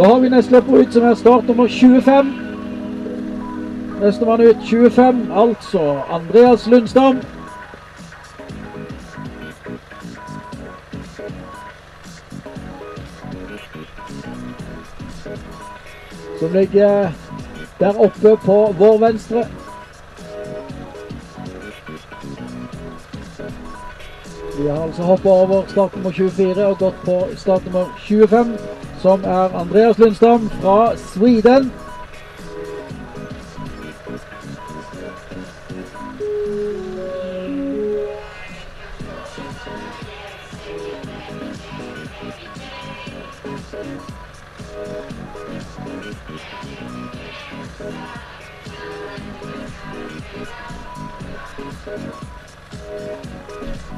Da har vi nestløper ut som er start nummer 25. Nestemann ut 25, altså Andreas Lundstam. Som ligger der oppe på vår venstre. Vi har altså hoppa over start nummer 24 og gått på start nummer 25, som er Andreas Lundstam fra Sweden.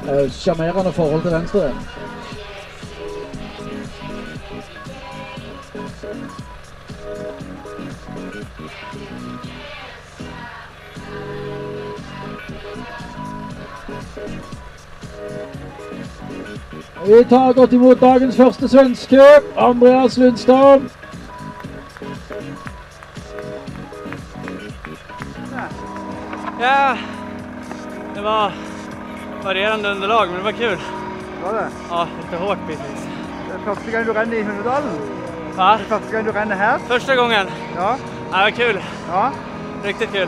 Eh, Sjarmerende forhold til venstre. Vi tar godt imot dagens første svenske, Andreas Lundstad. Ja, det var varierende underlag, men det var kul. Var det? Ja, litt hardt bitvis. Det er første gang du renner i Hundedalen? Hva? Det er første gang du renner her? Første gången. Ja. Ja, det var kul. Ja. Riktigt kul.